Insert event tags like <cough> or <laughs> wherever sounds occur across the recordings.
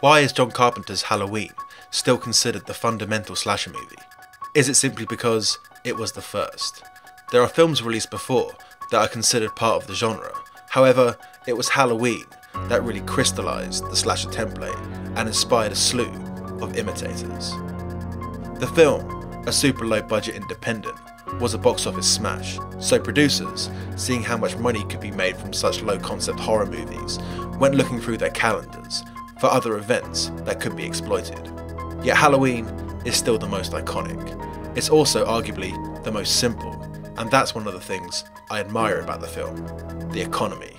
Why is John Carpenter's Halloween still considered the fundamental slasher movie? Is it simply because it was the first? There are films released before that are considered part of the genre. However, it was Halloween that really crystallized the slasher template and inspired a slew of imitators. The film, a super low budget independent, was a box office smash, so producers, seeing how much money could be made from such low concept horror movies, went looking through their calendars for other events that could be exploited. Yet Halloween is still the most iconic. It's also arguably the most simple, and that's one of the things I admire about the film the economy.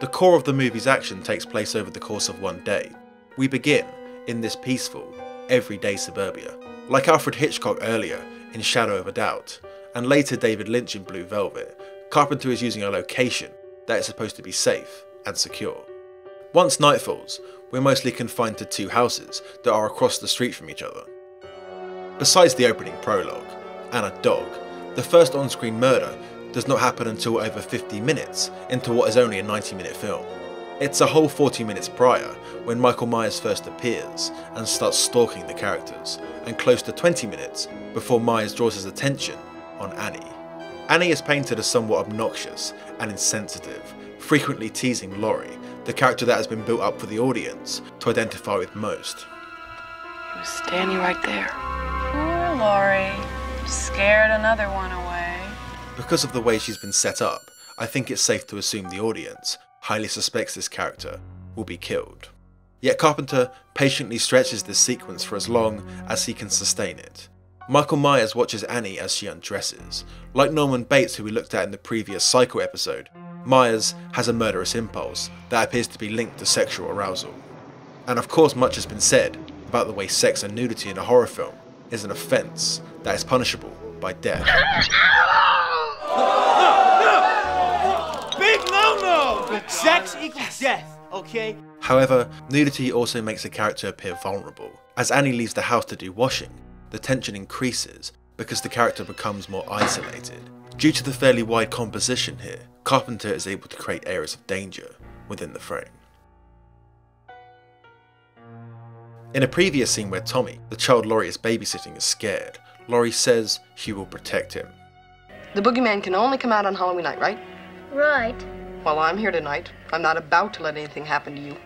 The core of the movie's action takes place over the course of one day. We begin in this peaceful, everyday suburbia, like Alfred Hitchcock earlier in Shadow of a Doubt, and later David Lynch in Blue Velvet. Carpenter is using a location that is supposed to be safe and secure. Once night falls, we're mostly confined to two houses that are across the street from each other. Besides the opening prologue, and a dog, the first on screen murder does not happen until over 50 minutes into what is only a 90 minute film. It's a whole 40 minutes prior when Michael Myers first appears and starts stalking the characters, and close to 20 minutes before Myers draws his attention on Annie. Annie is painted as somewhat obnoxious and insensitive, frequently teasing Laurie, the character that has been built up for the audience to identify with most. He was standing right there. Poor Laurie. Scared another one away. Because of the way she's been set up, I think it's safe to assume the audience highly suspects this character will be killed. Yet Carpenter patiently stretches this sequence for as long as he can sustain it. Michael Myers watches Annie as she undresses. Like Norman Bates, who we looked at in the previous Psycho episode, Myers has a murderous impulse that appears to be linked to sexual arousal. And of course, much has been said about the way sex and nudity in a horror film is an offence that is punishable by death. <laughs> Big no-no! Sex equals death, okay? However, nudity also makes a character appear vulnerable. As Annie leaves the house to do washing, the tension increases because the character becomes more isolated. Due to the fairly wide composition here, Carpenter is able to create areas of danger within the frame. In a previous scene where Tommy, the child Laurie is babysitting, is scared, Laurie says she will protect him. The boogeyman can only come out on Halloween night, right? Right. Well, I'm here tonight. I'm not about to let anything happen to you.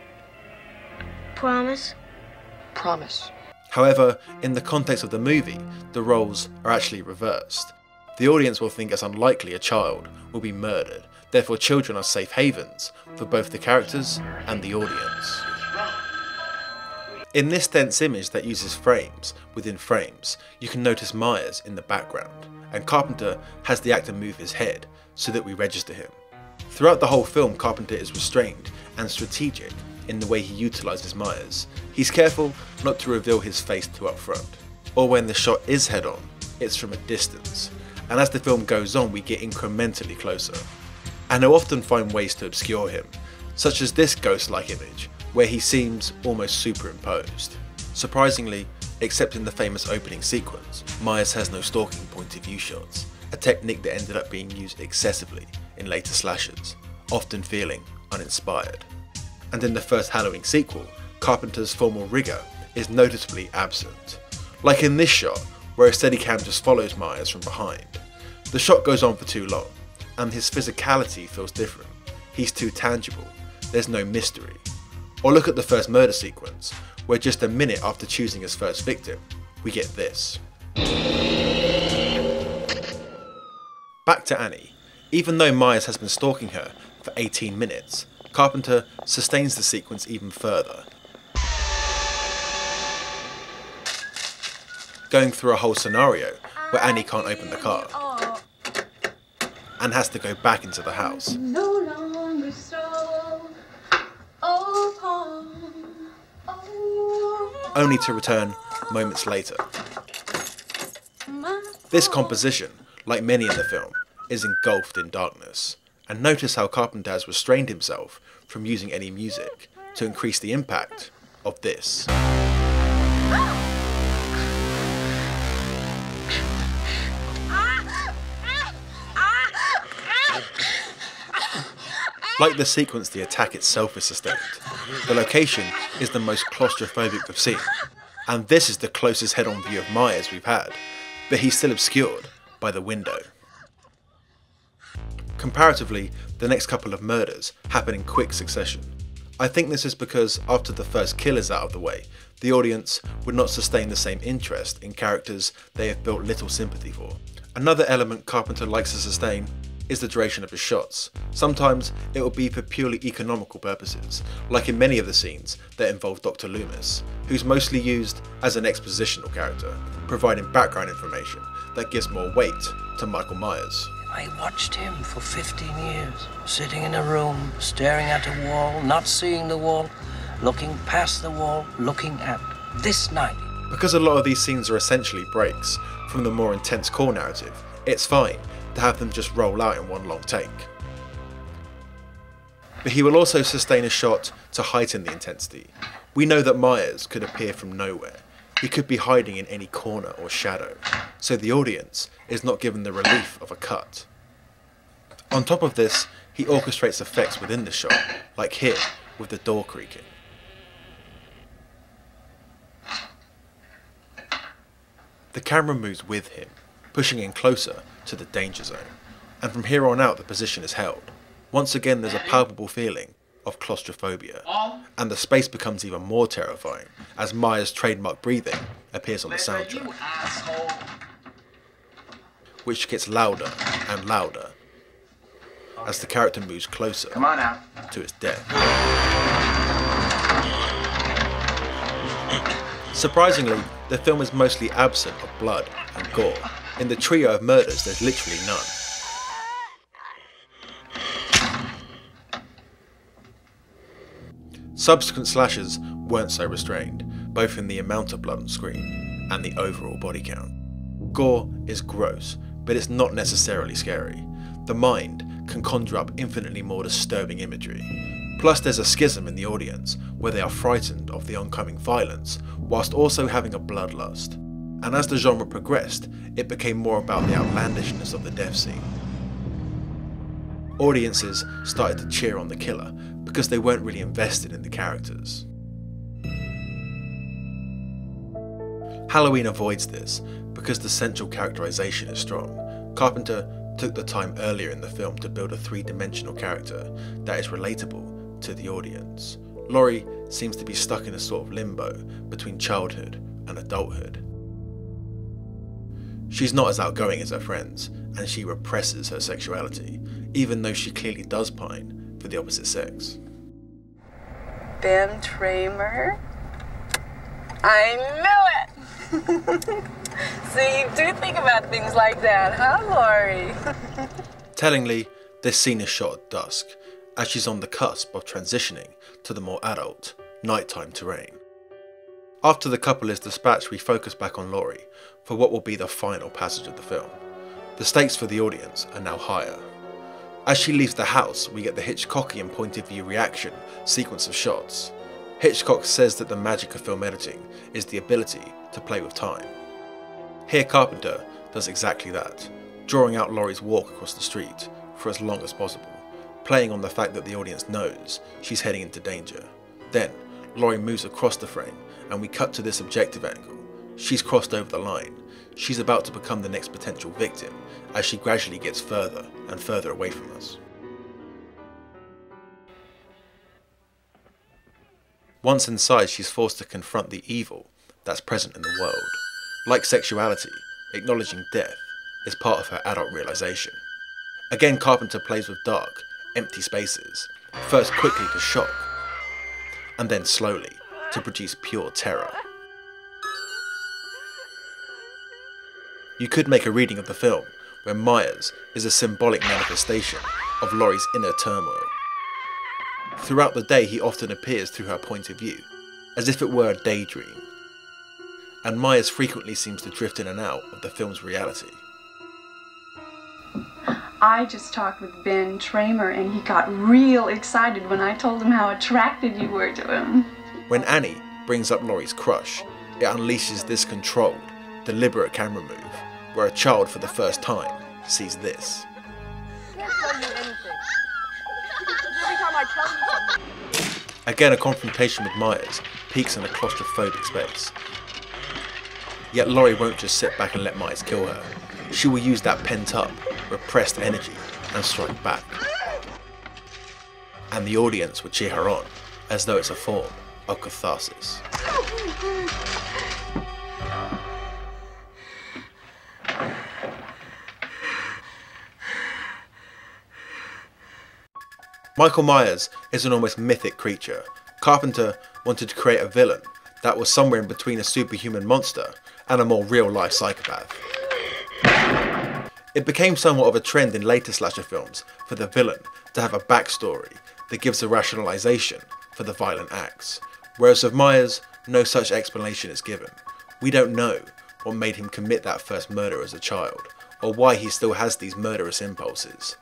Promise? Promise. However, in the context of the movie, the roles are actually reversed. The audience will think it's unlikely a child will be murdered, therefore, children are safe havens for both the characters and the audience. In this dense image that uses frames within frames, you can notice Myers in the background, and Carpenter has the actor move his head so that we register him. Throughout the whole film, Carpenter is restrained and strategic in the way he utilises Myers. He's careful not to reveal his face too up front, or when the shot is head on, it's from a distance, and as the film goes on, we get incrementally closer. And he'll often find ways to obscure him, such as this ghost like image, where he seems almost superimposed. Surprisingly, except in the famous opening sequence, Myers has no stalking point of view shots, a technique that ended up being used excessively in later slashers, often feeling uninspired. And in the first Halloween sequel, Carpenter's formal rigour is noticeably absent. Like in this shot, where a Steadicam just follows Myers from behind. The shot goes on for too long, and his physicality feels different. He's too tangible, there's no mystery. Or look at the first murder sequence, where just a minute after choosing his first victim, we get this. Back to Annie. Even though Myers has been stalking her for 18 minutes, Carpenter sustains the sequence even further. Going through a whole scenario where Annie can't open the car and has to go back into the house. No longer so upon, oh, only to return moments later. This composition, like many in the film, is engulfed in darkness. And notice how Carpenter has restrained himself from using any music to increase the impact of this. Ah! Like the sequence, the attack itself is sustained. The location is the most claustrophobic we've seen, and this is the closest head on view of Myers we've had, but he's still obscured by the window. Comparatively, the next couple of murders happen in quick succession. I think this is because after the first kill is out of the way, the audience would not sustain the same interest in characters they have built little sympathy for. Another element Carpenter likes to sustain is the duration of his shots. Sometimes it will be for purely economical purposes, like in many of the scenes that involve Dr. Loomis, who's mostly used as an expositional character, providing background information that gives more weight to Michael Myers. I watched him for 15 years, sitting in a room, staring at a wall, not seeing the wall, looking past the wall, looking at this night. Because a lot of these scenes are essentially breaks from the more intense core narrative, it's fine to have them just roll out in one long take. But he will also sustain a shot to heighten the intensity. We know that Myers could appear from nowhere. He could be hiding in any corner or shadow, so the audience is not given the relief of a cut. On top of this, he orchestrates effects within the shot, like here with the door creaking. The camera moves with him, pushing in closer to the danger zone, and from here on out the position is held. Once again there's a palpable feeling of claustrophobia, and the space becomes even more terrifying as Myers' trademark breathing appears on the soundtrack, which gets louder and louder as the character moves closer to its death. Surprisingly, the film is mostly absent of blood and gore. In the trio of murders, there's literally none. Subsequent slashes weren't so restrained, both in the amount of blood on screen and the overall body count. Gore is gross, but it's not necessarily scary. The mind can conjure up infinitely more disturbing imagery. Plus, there's a schism in the audience where they are frightened of the oncoming violence, whilst also having a bloodlust. And as the genre progressed, it became more about the outlandishness of the death scene. Audiences started to cheer on the killer because they weren't really invested in the characters. Halloween avoids this because the central characterization is strong. Carpenter took the time earlier in the film to build a three dimensional character that is relatable to the audience. Laurie seems to be stuck in a sort of limbo between childhood and adulthood. She's not as outgoing as her friends, and she represses her sexuality, even though she clearly does pine for the opposite sex. Ben Tramer? I knew it! <laughs> See, you do think about things like that, huh, Laurie? <laughs> Tellingly, this scene is shot at dusk, as she's on the cusp of transitioning to the more adult, nighttime terrain. After the couple is dispatched, we focus back on Laurie for what will be the final passage of the film. The stakes for the audience are now higher. As she leaves the house, we get the Hitchcockian point of view reaction sequence of shots. Hitchcock says that the magic of film editing is the ability to play with time. Here, Carpenter does exactly that, drawing out Laurie's walk across the street for as long as possible, playing on the fact that the audience knows she's heading into danger. Then, Laurie moves across the frame, and we cut to this objective angle. She's crossed over the line. She's about to become the next potential victim as she gradually gets further and further away from us. Once inside, she's forced to confront the evil that's present in the world. Like sexuality, acknowledging death is part of her adult realization. Again, Carpenter plays with dark, empty spaces, first quickly to shock, and then slowly to produce pure terror. You could make a reading of the film where Myers is a symbolic manifestation of Laurie's inner turmoil. Throughout the day, he often appears through her point of view, as if it were a daydream. And Myers frequently seems to drift in and out of the film's reality. I just talked with Ben Tramer and he got real excited when I told him how attracted you were to him. When Annie brings up Laurie's crush, it unleashes this controlled, deliberate camera move, where a child for the first time sees this. Again, a confrontation with Myers peaks in a claustrophobic space. Yet Laurie won't just sit back and let Myers kill her. She will use that pent up, repressed energy and strike back. And the audience would cheer her on, as though it's a form of catharsis. Michael Myers is an almost mythic creature. Carpenter wanted to create a villain that was somewhere in between a superhuman monster and a more real life psychopath. It became somewhat of a trend in later slasher films for the villain to have a backstory that gives a rationalization for the violent acts, whereas with Myers, no such explanation is given. We don't know what made him commit that first murder as a child, or why he still has these murderous impulses,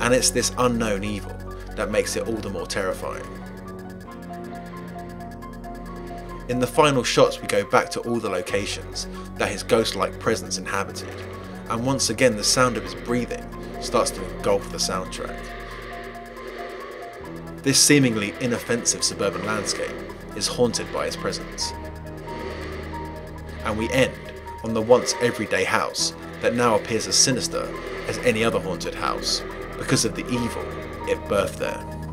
and it's this unknown evil that makes it all the more terrifying. In the final shots, we go back to all the locations that his ghost like presence inhabited, and once again, the sound of his breathing starts to engulf the soundtrack. This seemingly inoffensive suburban landscape is haunted by his presence. And we end on the once everyday house that now appears as sinister as any other haunted house because of the evil it birthed there.